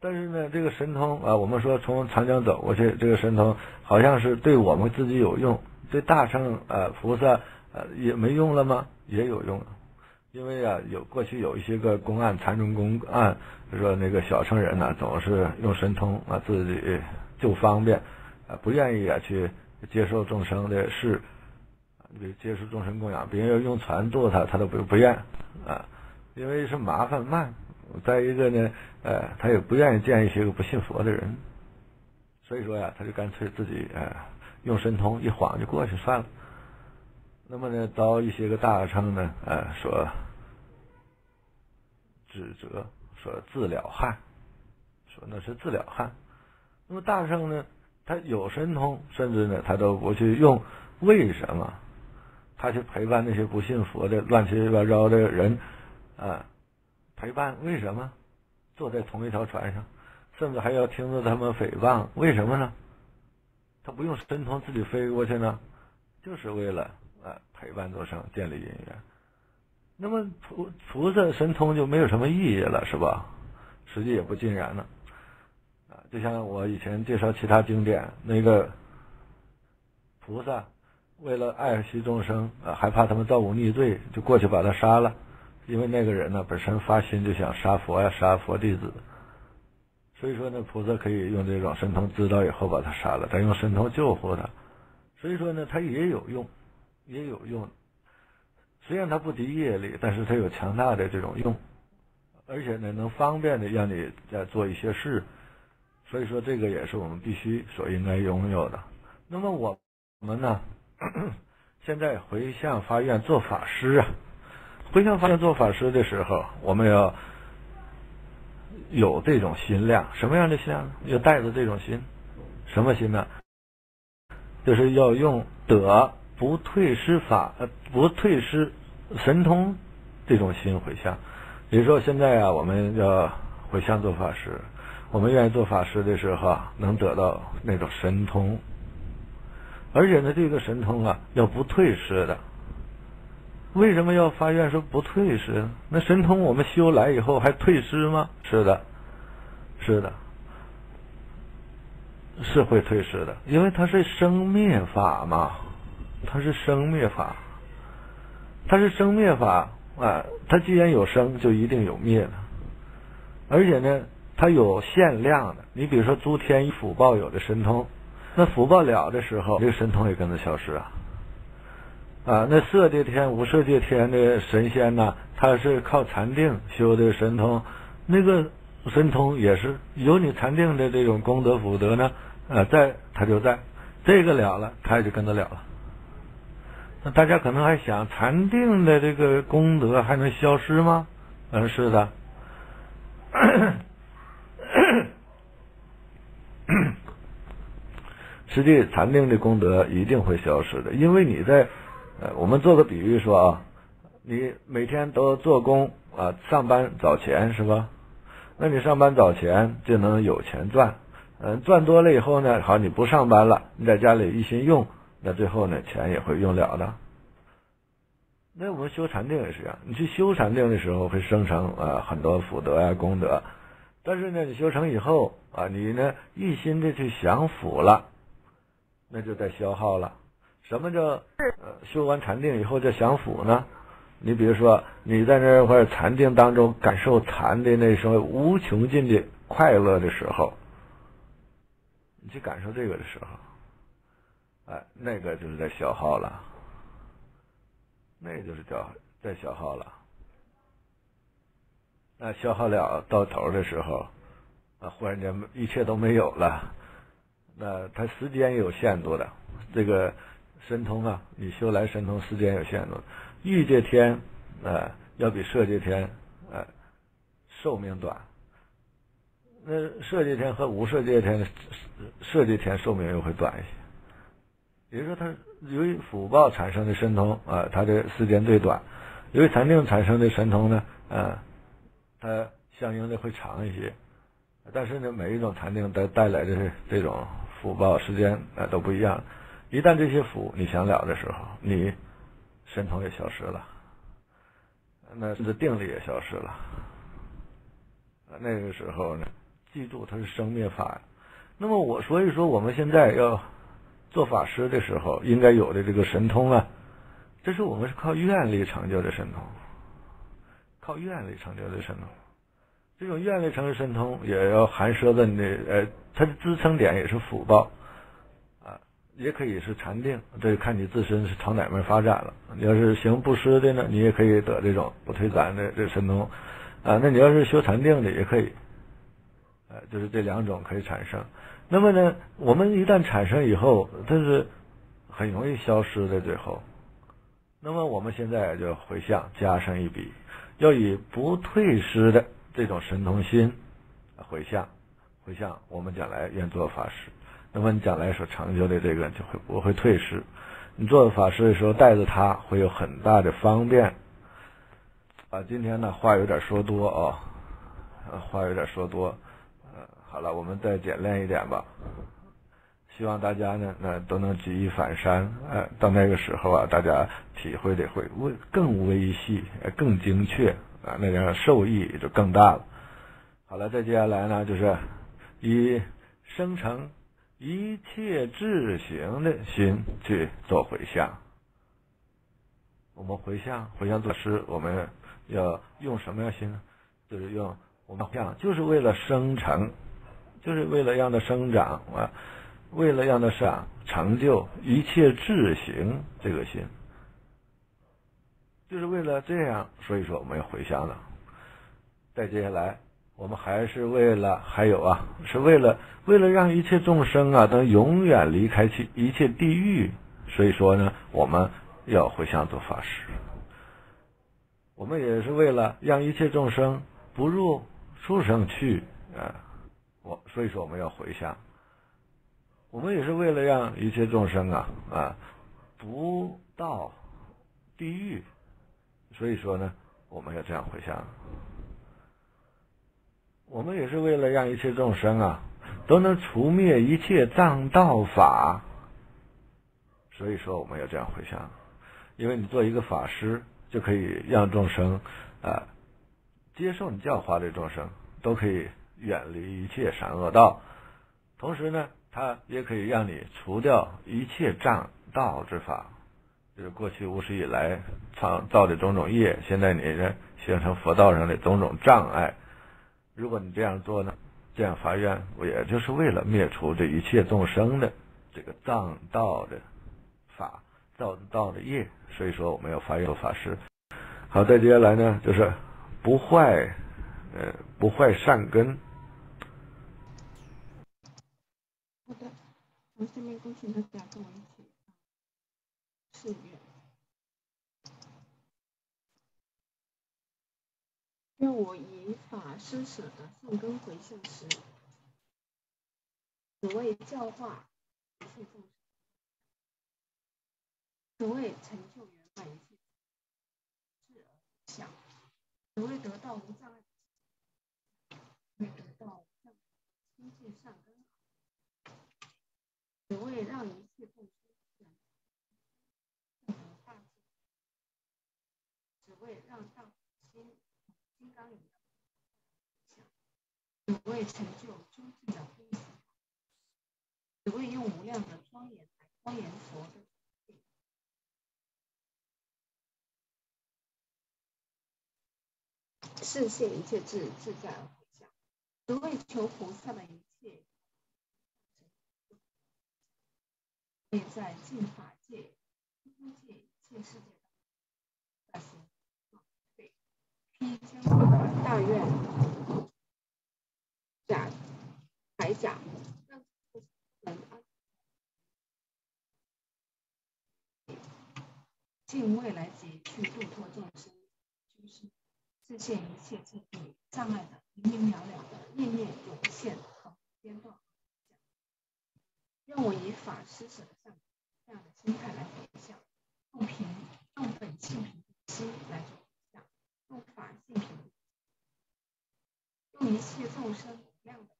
但是呢，这个神通啊，我们说从长江走过去，这个神通好像是对我们自己有用，对大乘啊菩萨啊也没用了吗？也有用。因为啊，有过去有一些个公案、禅宗公案，说那个小乘人呢，总是用神通啊，自己就方便啊，不愿意啊去接受众生的事，比如接受众生供养，别人用船渡他，他都不不愿啊，因为是麻烦慢。再一个呢，呃，他也不愿意见一些个不信佛的人，所以说呀，他就干脆自己呃用神通一晃就过去算了。那么呢，到一些个大乘呢，呃，说。指责说自了汉，说那是自了汉。那么大圣呢，他有神通，甚至呢他都不去用。为什么？他去陪伴那些不信佛的乱七八糟的人啊？陪伴为什么？坐在同一条船上，甚至还要听着他们诽谤，为什么呢？他不用神通自己飞过去呢？就是为了啊陪伴众生，建立姻缘。那么菩菩萨神通就没有什么意义了，是吧？实际也不尽然了，啊，就像我以前介绍其他经典，那个菩萨为了爱惜众生，啊，害怕他们造无逆罪，就过去把他杀了，因为那个人呢本身发心就想杀佛呀，杀佛弟子，所以说呢，菩萨可以用这种神通知道以后把他杀了，再用神通救活他，所以说呢，他也有用，也有用。虽然它不敌业力，但是它有强大的这种用，而且呢能方便的让你在做一些事，所以说这个也是我们必须所应该拥有的。那么我们呢，现在回向发愿做法师啊，回向发愿做法师的时候，我们要有这种心量，什么样的心量？要带着这种心，什么心呢？就是要用德不退失法，呃，不退失神通这种心回向。比如说现在啊，我们要回向做法师，我们愿意做法师的时候啊，能得到那种神通，而且呢，这个神通啊，要不退失的。为什么要发愿说不退失？那神通我们修来以后还退失吗？是的，是的。是会退失的，因为它是生灭法嘛，它是生灭法，它是生灭法啊。它既然有生，就一定有灭的，而且呢，它有限量的。你比如说诸天以福报有的神通，那福报了的时候，这个神通也跟着消失啊。啊，那色界天、无色界天的神仙呢，他是靠禅定修的神通，那个神通也是有你禅定的这种功德福德呢。呃，在他就在，这个了了，他也就跟着了了。那大家可能还想，禅定的这个功德还能消失吗？嗯，是的。实际禅定的功德一定会消失的，因为你在，呃，我们做个比喻说啊，你每天都做工啊，上班找钱是吧？那你上班找钱就能有钱赚。嗯，赚多了以后呢，好，你不上班了，你在家里一心用，那最后呢，钱也会用了的。那我们修禅定也是这样，你去修禅定的时候会生成啊很多福德啊功德，但是呢，你修成以后啊，你呢一心的去享福了，那就在消耗了。什么叫呃修完禅定以后叫享福呢？你比如说你在那块禅定当中感受禅的那时候无穷尽的快乐的时候。你去感受这个的时候，哎，那个就是在消耗了，那就是叫在消耗了。那消耗了到头的时候，啊，忽然间一切都没有了。那它时间有限度的，这个神通啊，你修来神通时间有限度。欲界天啊，要比色界天啊寿命短。那色界天和无色界天的色界天寿命又会短一些，也就是说，它由于福报产生的神通啊，它的时间最短；由于禅定产生的神通呢，啊，它相应的会长一些。但是呢，每一种禅定带带来的这种福报时间啊都不一样。一旦这些福你想了的时候，你神通也消失了，那这定力也消失了。那个时候呢？记住，它是生灭法。那么我所以说，我们现在要做法师的时候，应该有的这个神通啊，这是我们是靠愿力成就的神通，靠愿力成就的神通。这种愿力成就神通，也要含摄的你呃，它的支撑点也是福报啊，也可以是禅定，这看你自身是朝哪面发展了。你要是行布施的呢，你也可以得这种不退转的这神通啊。那你要是修禅定的，也可以。呃，就是这两种可以产生。那么呢，我们一旦产生以后，它是很容易消失的。最后，那么我们现在就回向加上一笔，要以不退失的这种神通心回向，回向我们将来愿做法师。那么你将来所成就的这个就会不会退失？你做法师的时候带着它，会有很大的方便。啊，今天呢话有点说多啊，话有点说多。好了，我们再简练一点吧。希望大家呢，那都能举一反三。呃，到那个时候啊，大家体会的会微更微细、更精确啊，那样受益也就更大了。好了，再接下来呢，就是以生成一切智行的心去做回向。我们回向，回向做师，我们要用什么样心呢？就是用我们向，就是为了生成。就是为了让它生长啊，为了让它长成就一切智行这个心，就是为了这样，所以说我们要回向了。再接下来，我们还是为了还有啊，是为了为了让一切众生啊能永远离开去一切地狱，所以说呢，我们要回向做法师。我们也是为了让一切众生不入畜生去啊，我所以说我们要回向。我们也是为了让一切众生啊啊不到地狱，所以说呢，我们要这样回向。我们也是为了让一切众生啊都能除灭一切障道法，所以说我们要这样回向。因为你做一个法师，就可以让众生啊接受你教化的众生都可以远离一切善恶道，同时呢，它也可以让你除掉一切障道之法，就是过去无始以来创造的种种业，现在你呢形成佛道上的种种障碍。如果你这样做呢，这样发愿，我也就是为了灭除这一切众生的这个藏道的法造道的业，所以说我们要发愿做法师。好，再接下来呢，就是不坏，呃，不坏善根。好的，我下面恭请大家跟我一起誓愿。愿我以法施舍的善根回向时，只为教化一切众生，只为成就圆满一切智而想，只为得到无障碍，为得到清净善根，只为让一切众生得大智，只为让大心。金刚一样，只为成就究竟的归属，只为用无量的庄严来庄严佛的视现一切智自在而回向，只为求菩萨的一在净法界、空界一切世界大行。披将会的大愿甲铠甲，让能尽未来劫去度脱众生，就是实现一切智慧障碍的明明了了的念念涌现和间断。让我以法施舍心态来回向，用平用本性平心来做。用法性平，用一切众生无量的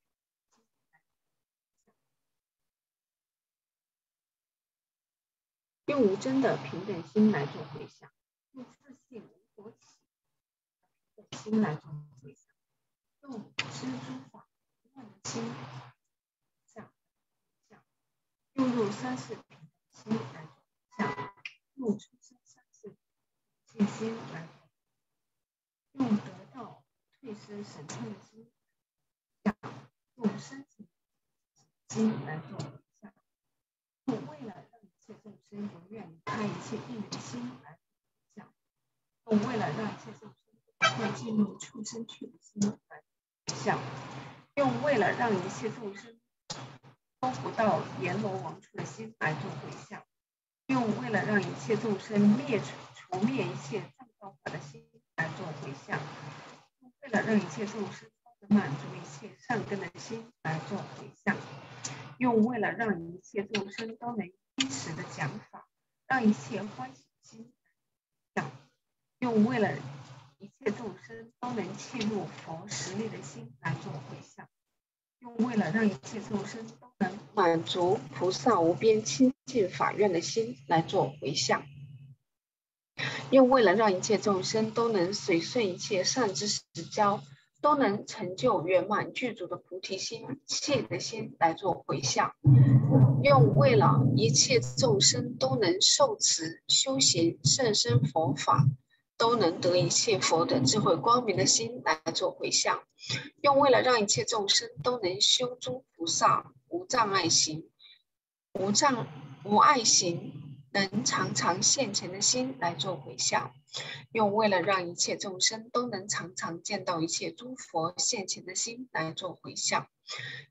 用无真的平等心来做回向，用自信无所起的心来做回向，用知诸法无乱的心向向，用入三世心来做回向，用出生三世信心来。用得到退失神通的心，想用深情心来做回向，用为了让一切众生永远离开一切地狱的心来回向，用为了让一切众生不会进入畜生去的心来回向，用为了让一切众生都不到阎罗王处的心来做回向，用为了让一切众生灭除除灭一切障道法的心。来做回向，用为了让一切众生都能满足一切善根的心来做回向，用为了让一切众生都能依实的讲法，让一切欢喜心想，用为了一切众生都能契入佛实力的心来做回向，用为了让一切众生都能满足菩萨无边清净法愿的心来做回向。用为了让一切众生都能随顺一切善知识教，都能成就圆满具足的菩提心、切的心来做回向；用为了一切众生都能受持修行甚深佛法，都能得一切佛的智慧光明的心来做回向；用为了让一切众生都能修诸菩萨无障碍行、无障无碍行。能常常现前的心来做回向，用为了让一切众生都能常常见到一切诸佛现前的心来做回向，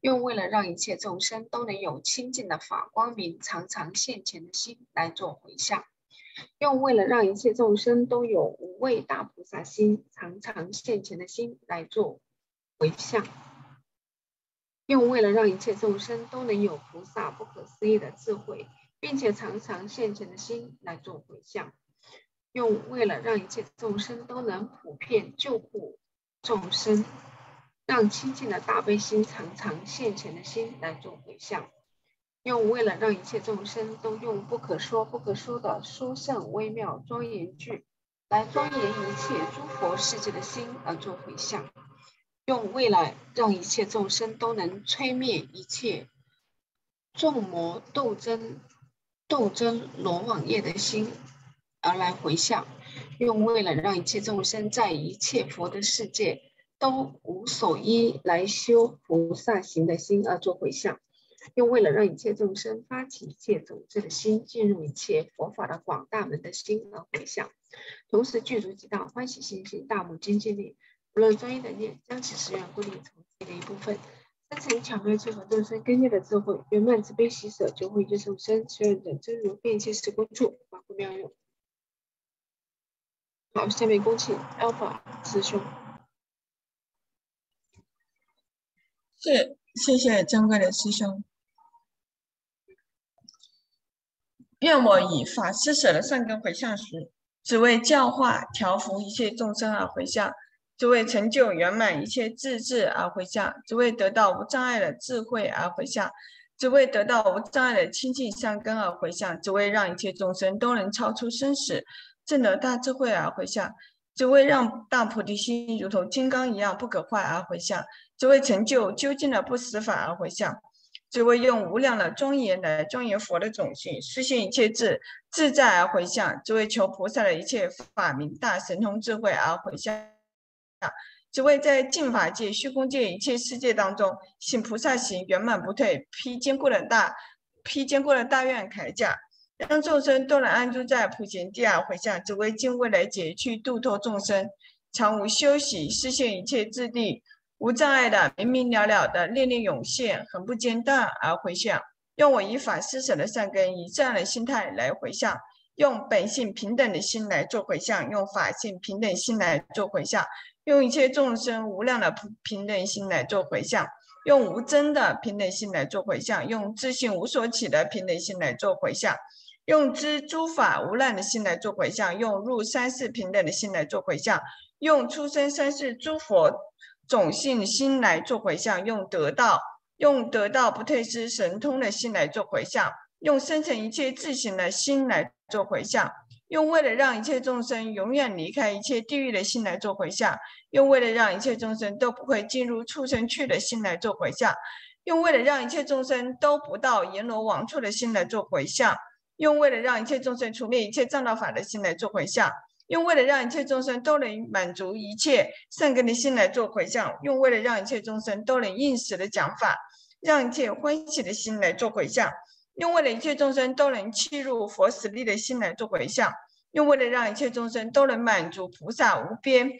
用为了让一切众生都能有清净的法光明常常现前的心来做回向，用为了让一切众生都有无畏大菩萨心常常现前的心来做回向。用为了让一切众生都能有菩萨不可思议的智慧，并且常常现前的心来做回向；用为了让一切众生都能普遍救护众生，让清净的大悲心常常现前的心来做回向；用为了让一切众生都用不可说不可说的殊胜微妙庄严句来庄严一切诸佛世界的心而做回向。用为了让一切众生都能摧灭一切众魔斗争、斗争罗网业的心而来回向；用为了让一切众生在一切佛的世界都无所依来修菩萨行的心而做回向；用为了让一切众生发起一切种子的心进入一切佛法的广大门的心而回向。同时具足几道欢喜心性、大母精进力。不论专业的念，将其实愿固定成自己的一部分，生成巧妙契合众生根业的智慧，圆满慈悲喜舍，救护一切众生，持愿等真如变现时光处，法护妙用。好，下面恭请 Alpha 师兄。是，谢谢珍贵的师兄。愿我以法施舍的善根回向时，只为教化调伏一切众生而回向。只为成就圆满一切自治而回向，只为得到无障碍的智慧而回向，只为得到无障碍的清净善根而回向，只为让一切众生都能超出生死，证得大智慧而回向，只为让大菩提心如同金刚一样不可坏而回向，只为成就究竟的不死法而回向，只为用无量的庄严来庄严佛的种性，实现一切智自在而回向，只为求菩萨的一切法明大神通智慧而回向。只为在净法界、虚空界一切世界当中行菩萨行圆满不退，披坚固的大披坚固的大愿铠甲，让众生都能安住在普贤地而回向。只为尽未来劫去度脱众生，常无休息，实现一切智地无障碍的明明了了的念念涌现，很不间断而回向。用我以法施舍的善根，以这样的心态来回向，用本性平等的心来做回向，用法性平等心来做回向。用一切众生无量的平等心来做回向，用无真的平等心来做回向，用自信无所起的平等心来做回向，用知诸法无量的心来做回向，用入三世平等的心来做回向，用出生三世诸佛种性心来做回向，用得到用得到不退失神通的心来做回向，用生成一切自行的心来做回向。用为了让一切众生永远离开一切地狱的心来做回向，用为了让一切众生都不会进入畜生去的心来做回向，用为了让一切众生都不到阎罗王处的心来做回向，用为了让一切众生除灭一切障道法的心来做回向，用为了让一切众生都能满足一切善根的心来做回向，用为了让一切众生都能应时的讲法，让一切欢喜的心来做回向。用为了一切众生都能契入佛实力的心来做回向，用为了让一切众生都能满足菩萨无边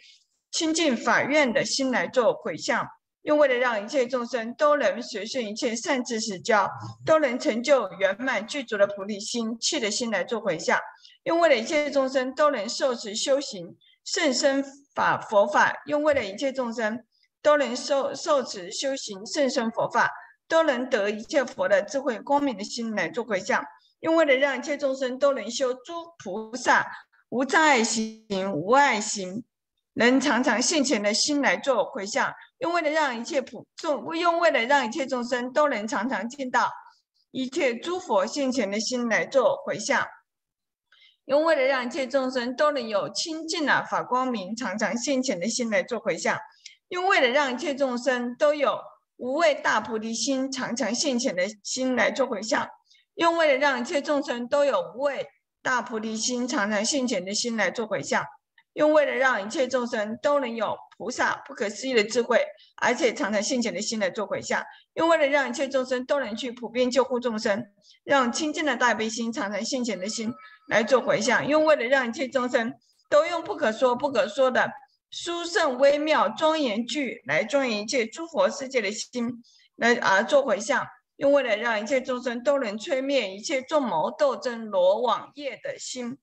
清净法愿的心来做回向，用为了让一切众生都能随顺一切善知识教，都能成就圆满具足的菩提心气的心来做回向，用为了一切众生都能受持修行甚深法佛法，用为了一切众生都能受受持修行甚深佛法。都能得一切佛的智慧光明的心来做回向，用为了让一切众生都能修诸菩萨无障碍行、无碍行，能常常现前的心来做回向，用为了让一切普众，用为了让一切众生都能常常见到一切诸佛现前的心来做回向，用为了让一切众生都能有清净的法光明常常现前的心来做回向，用为了让一切众生都有。无畏大菩提心，常常现前的心来做回向，用为了让一切众生都有无畏大菩提心，常常现前的心来做回向，用为了让一切众生都能有菩萨不可思议的智慧，而且常常现前的心来做回向；用为了让一切众生都能去普遍救护众生，让清净的大悲心常常现前的心来做回向；用为了让一切众生都用不可说不可说的殊胜微妙庄严句来庄严一切诸佛世界的心来而做回向；用为了让一切众生都能吹灭一切众谋斗争罗网业的心。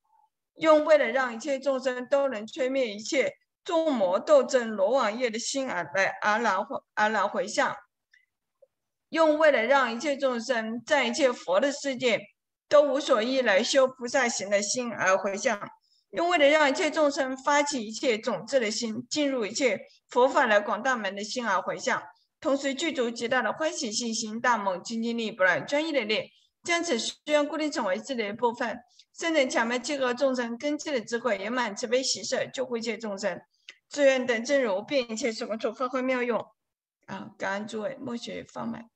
用为了让一切众生都能吹灭一切众魔斗争罗网业的心而来而来而来回向，用为了让一切众生在一切佛的世界都无所依来修菩萨行的心而回向，用为了让一切众生发起一切种子的心进入一切佛法的广大门的心而回向，同时具足极大的欢喜信心大梦精进力不乱专一的力，将此需要固定成为自己的部分。圣人巧妙结合众生根基的智慧，圆满慈悲喜舍，救护一切众生，自愿等正如，便一切时空处发挥妙用。啊，感恩诸位，默许放满。